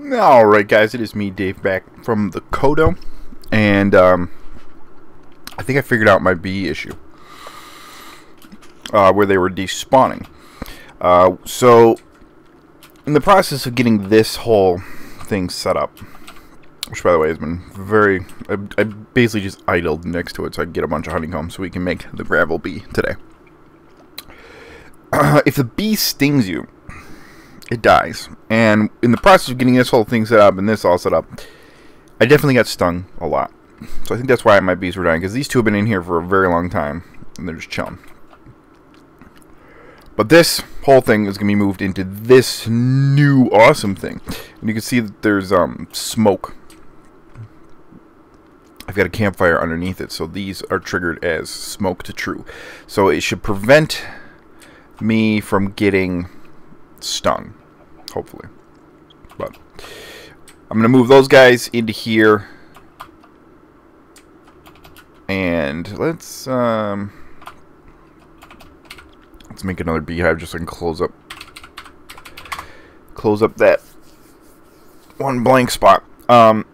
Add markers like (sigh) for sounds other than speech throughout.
Alright guys, it is me, Dave, back from the Kodo, and um, I think I figured out my bee issue, uh, where they were despawning. Uh, so, in the process of getting this whole thing set up, which by the way has been very, I, I basically just idled next to it so I get a bunch of honeycomb so we can make the gravel bee today. (clears throat) If the bee stings you, it dies. And in the process of getting this whole thing set up and this all set up, I definitely got stung a lot. So I think that's why my bees were dying, because these two have been in here for a very long time, and they're just chilling. But this whole thing is going to be moved into this new awesome thing. And you can see that there's um, smoke. I've got a campfire underneath it, so these are triggered as smoke to true. So it should prevent me from getting stung, hopefully. But I'm going to move those guys into here. And let's um, let's make another beehive just so I can close up close up that one blank spot. Um,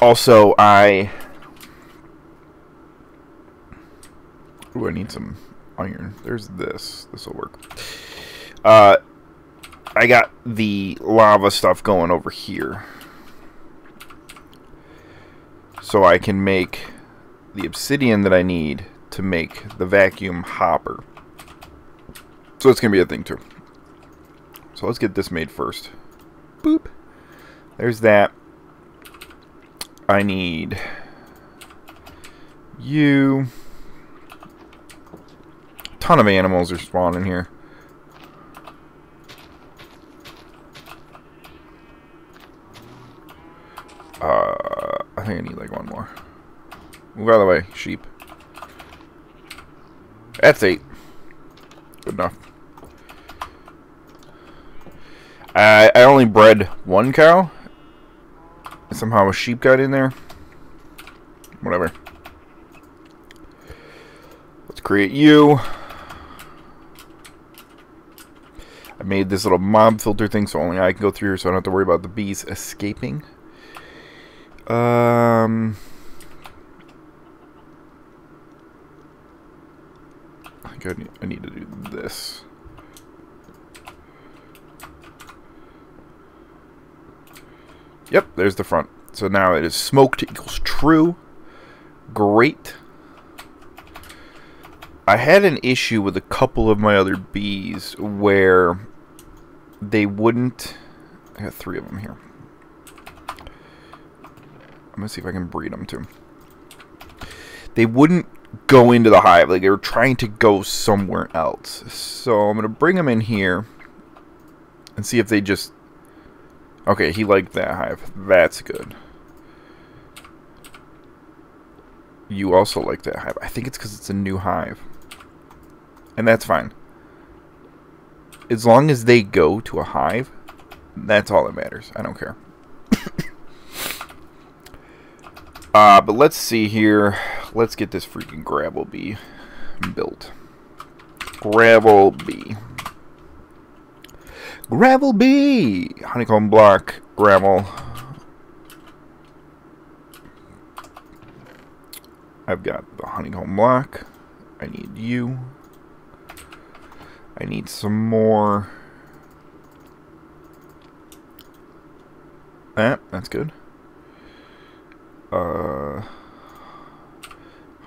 also, I Ooh, I need some iron. There's this. This will work. Uh, I got the lava stuff going over here. So I can make the obsidian that I need to make the vacuum hopper. So it's going to be a thing too. So let's get this made first. Boop. There's that. I need you. A ton of animals are spawning here. Uh, I think I need like one more. Move out of the way, sheep. That's eight. Good enough. I, I only bred one cow. Somehow a sheep got in there. Whatever. Let's create you. I made this little mob filter thing so only I can go through here so I don't have to worry about the bees escaping. Um, I think I need, need to do this. Yep, there's the front. So now it is smoked equals true. Great. I had an issue with a couple of my other bees where they wouldn't... I got three of them here. I'm gonna see if I can breed them too. They wouldn't go into the hive. Like, they were trying to go somewhere else. So, I'm gonna bring them in here and see if they just... Okay, he liked that hive. That's good. You also like that hive. I think it's because it's a new hive. And that's fine. As long as they go to a hive, that's all that matters. I don't care. (coughs) Uh, but let's see here. Let's get this freaking gravel bee built. Gravel bee. Gravel bee! Honeycomb block, gravel. I've got the honeycomb block. I need you. I need some more. That, that's good uh,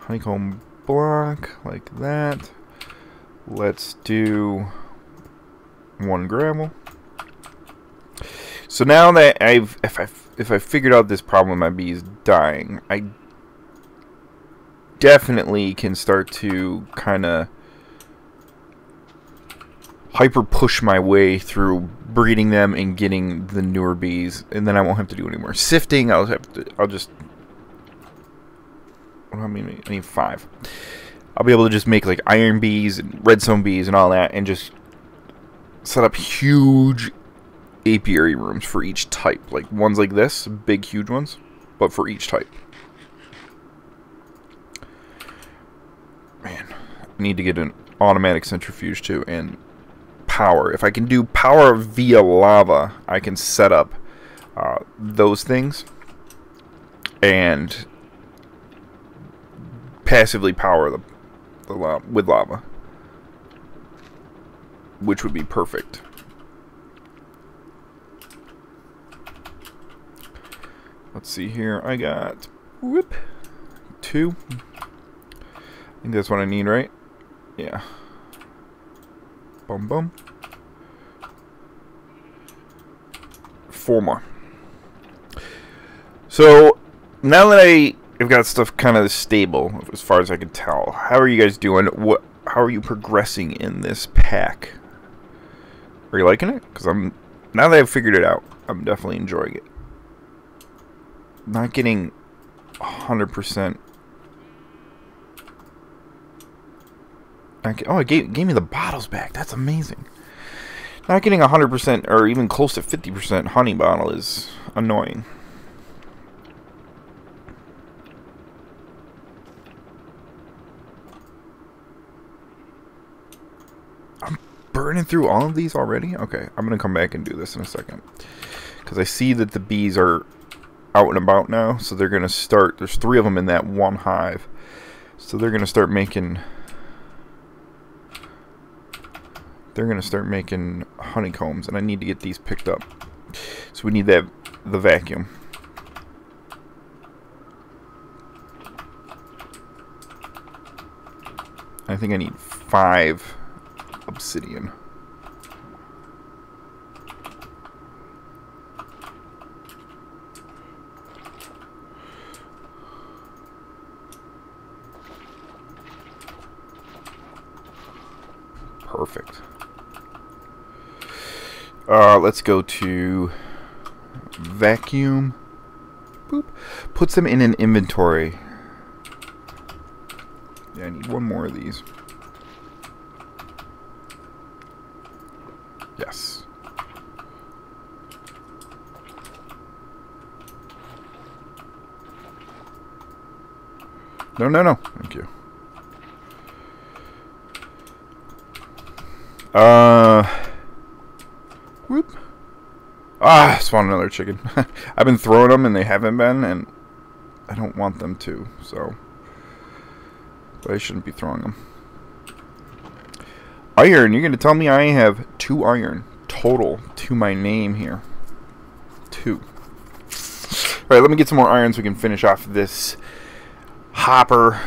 honeycomb block like that. Let's do one gravel. So now that I've if I if I figured out this problem my bees dying, I definitely can start to kind of hyper push my way through breeding them and getting the newer bees, and then I won't have to do any more sifting. I'll have to. I'll just I mean, I need five. I'll be able to just make like iron bees and redstone bees and all that, and just set up huge apiary rooms for each type. Like ones like this, big, huge ones, but for each type. Man, I need to get an automatic centrifuge too, and power. If I can do power via lava, I can set up uh, those things and passively power the, the lava, with lava, which would be perfect. Let's see here. I got whoop two. I think that's what I need, right? Yeah. Boom, boom. Four more. So now that I have got stuff kind of stable, as far as I can tell, how are you guys doing? What? How are you progressing in this pack? Are you liking it? Because I'm now that I've figured it out, I'm definitely enjoying it. Not getting 100% oh, it gave, gave me the bottles back. That's amazing. Not getting 100% or even close to 50% honey bottle is annoying. I'm burning through all of these already? Okay, I'm going to come back and do this in a second. Because I see that the bees are out and about now, so they're going to start, there's three of them in that one hive. So they're going to start making they're going to start making honeycombs, and I need to get these picked up. So we need that the vacuum. I think I need five obsidian. Perfect. Uh, let's go to vacuum. Boop. Puts them in an inventory. Yeah, I need one more of these. Yes. No, no, no. Thank you. Uh... Whoop. Ah, I spawned another chicken. (laughs) I've been throwing them and they haven't been, and I don't want them to, so. But I shouldn't be throwing them. Iron, you're going to tell me I have two iron total to my name here. Two. Alright, let me get some more iron so we can finish off this hopper.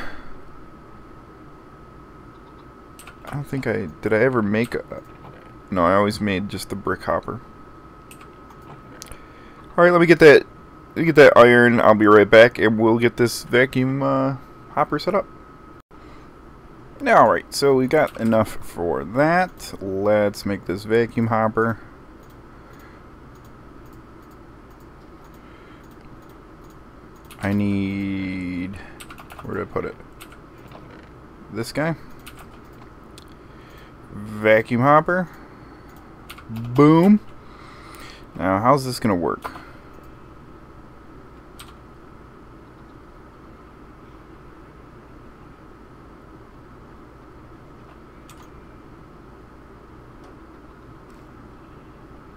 I don't think I... Did I ever make a... No, I always made just the brick hopper. Alright, let me get that let me get that iron. I'll be right back and we'll get this vacuum uh, hopper set up. Alright, so we got enough for that. Let's make this vacuum hopper. I need... Where do I put it? This guy? Vacuum hopper. Boom. Now, how's this to work?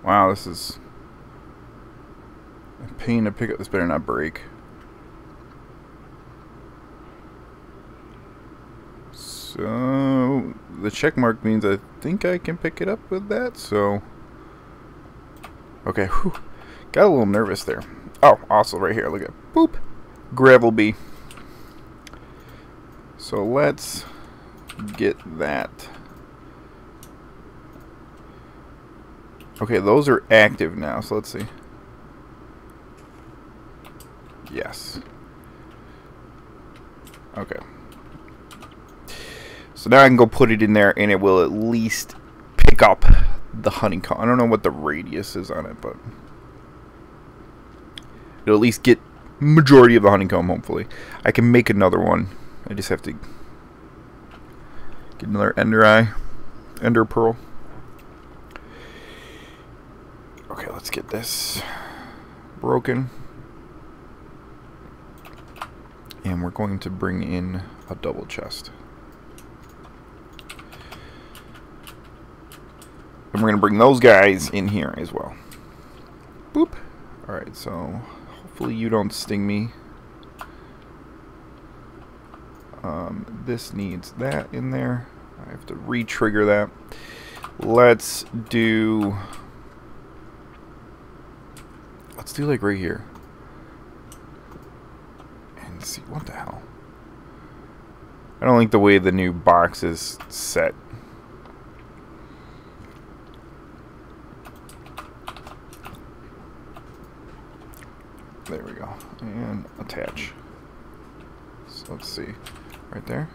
Wow, this is a pain to pick up. This better not break. So, the check mark means I think I can pick it up with that, so... Okay, whew. Got a little nervous there. Oh, also right here, look at Boop! Gravel bee. So let's get that. Okay, those are active now, so let's see. Yes. Okay. So now I can go put it in there and it will at least pick up the honeycomb. I don't know what the radius is on it, but it'll at least get majority of the honeycomb, hopefully. I can make another one. I just have to get another ender eye, ender pearl. Okay, let's get this broken. And we're going to bring in a double chest. And we're going to bring those guys in here as well. Boop. Alright, so hopefully you don't sting me. Um, this needs that in there. I have to re-trigger that. Let's do... Let's do like right here. And see, what the hell? I don't like the way the new box is set. There we go. And attach. So let's see. Right there.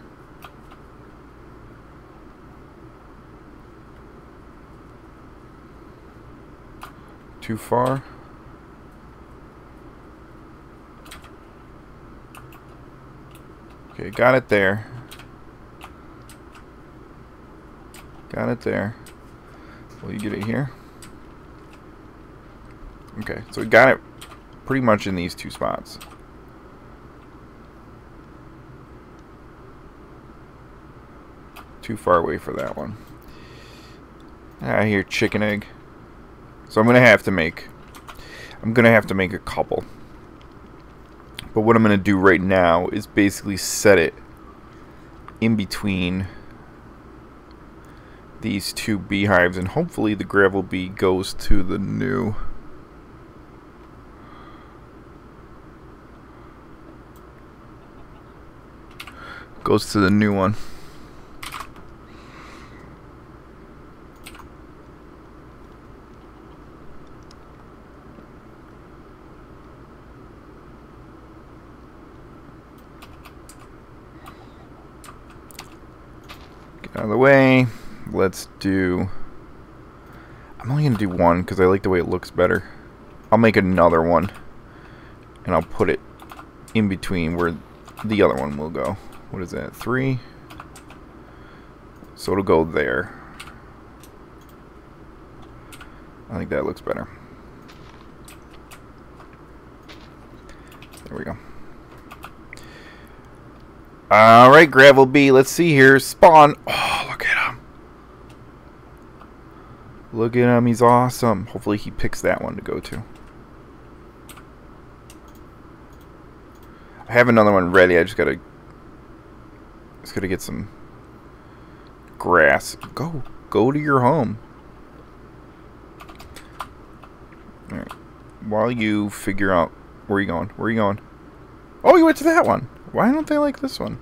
Too far. Okay, got it there. Got it there. Will you get it here? Okay, so we got it pretty much in these two spots. Too far away for that one. Ah, I hear chicken egg. So I'm going to have to make... I'm going to have to make a couple. But what I'm going to do right now is basically set it in between these two beehives and hopefully the gravel bee goes to the new goes to the new one Get out of the way let's do... I'm only going to do one because I like the way it looks better. I'll make another one. And I'll put it in between where the other one will go. What is that? Three? So it'll go there. I think that looks better. There we go. Alright, Gravel Bee. Let's see here. Spawn. Oh, look at him. Look at him, he's awesome. Hopefully he picks that one to go to. I have another one ready, I just gotta just gotta get some grass. Go go to your home. Alright. While you figure out where are you going? Where are you going? Oh you went to that one. Why don't they like this one?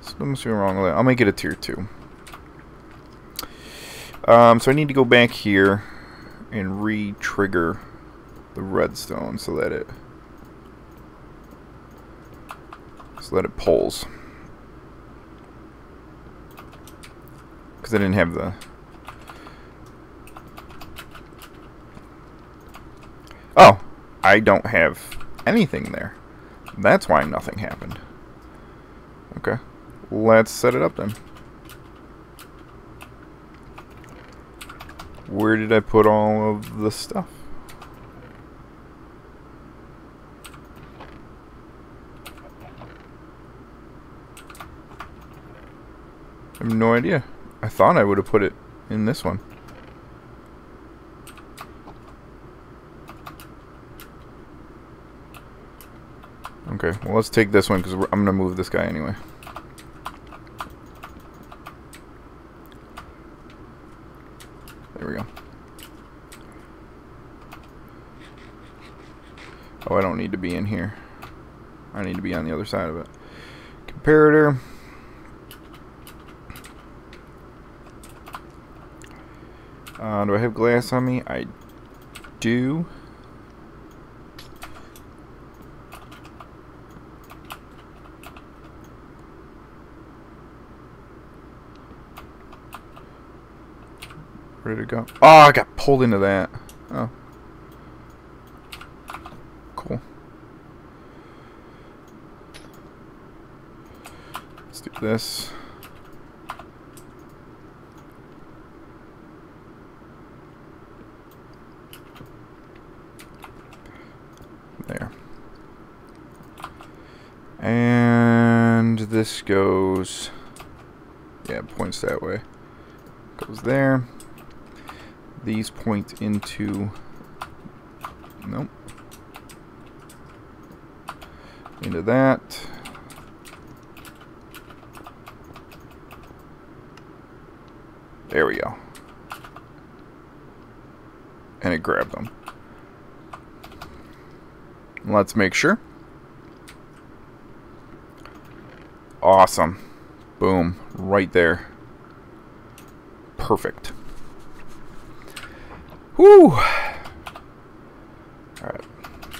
Something must be wrong with it. I'll make it a tier two. Um, so I need to go back here and re-trigger the redstone so that it so that it pulls. Because I didn't have the Oh, I don't have anything there. That's why nothing happened. Okay. Let's set it up then. Where did I put all of the stuff? I have no idea. I thought I would have put it in this one. Okay, well let's take this one because I'm going to move this guy anyway. There we go. Oh, I don't need to be in here. I need to be on the other side of it. Comparator. Uh, do I have glass on me? I do. Did it go? Oh, I got pulled into that. Oh. Cool. Let's do this. There. And this goes... Yeah, points that way. Goes there. these point into... Nope. Into that. There we go. And it grabbed them. Let's make sure. Awesome. Boom. Right there. Perfect. Whew. Alright.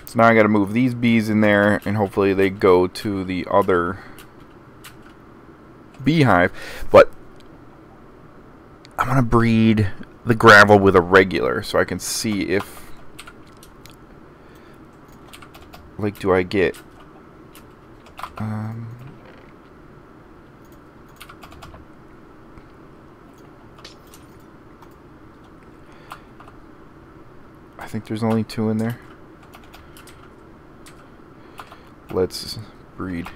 So now I gotta move these bees in there and hopefully they go to the other beehive. But I'm gonna breed the gravel with a regular so I can see if like do I get um think there's only two in there. Let's breed.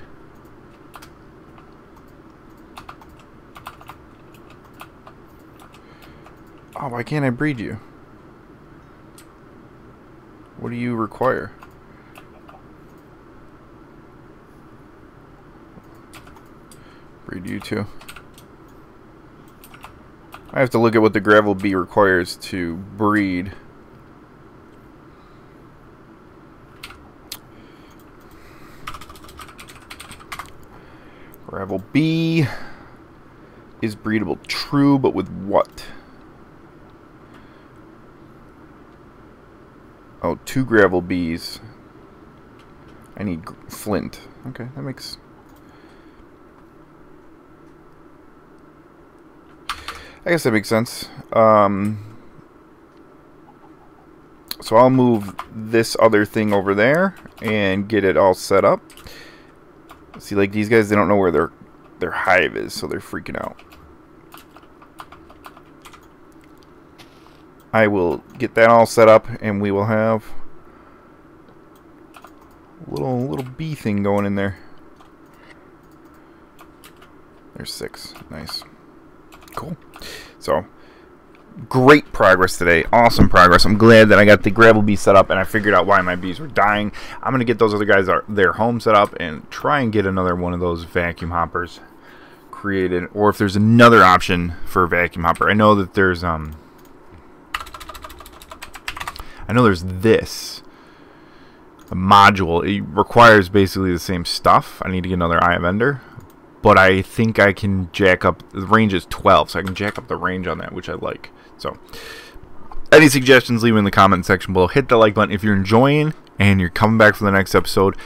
Oh, why can't I breed you? What do you require? Breed you too. I have to look at what the gravel bee requires to breed. Gravel Bee is breedable. True, but with what? Oh, two gravel bees. I need flint. Okay, that makes... I guess that makes sense. Um, so I'll move this other thing over there and get it all set up. See, like these guys, they don't know where their their hive is, so they're freaking out. I will get that all set up, and we will have a little little bee thing going in there. There's six. Nice. Cool. So, great progress today. Awesome progress. I'm glad that I got the gravel bee set up and I figured out why my bees were dying. I'm going to get those other guys their home set up and try and get another one of those vacuum hoppers created. Or if there's another option for a vacuum hopper. I know that there's... um. I know there's this. A module. It requires basically the same stuff. I need to get another eye vendor but I think I can jack up the range is 12 so I can jack up the range on that which I like so, any suggestions, leave them in the comment section below. Hit the like button if you're enjoying and you're coming back for the next episode.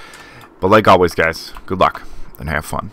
But like always, guys, good luck and have fun.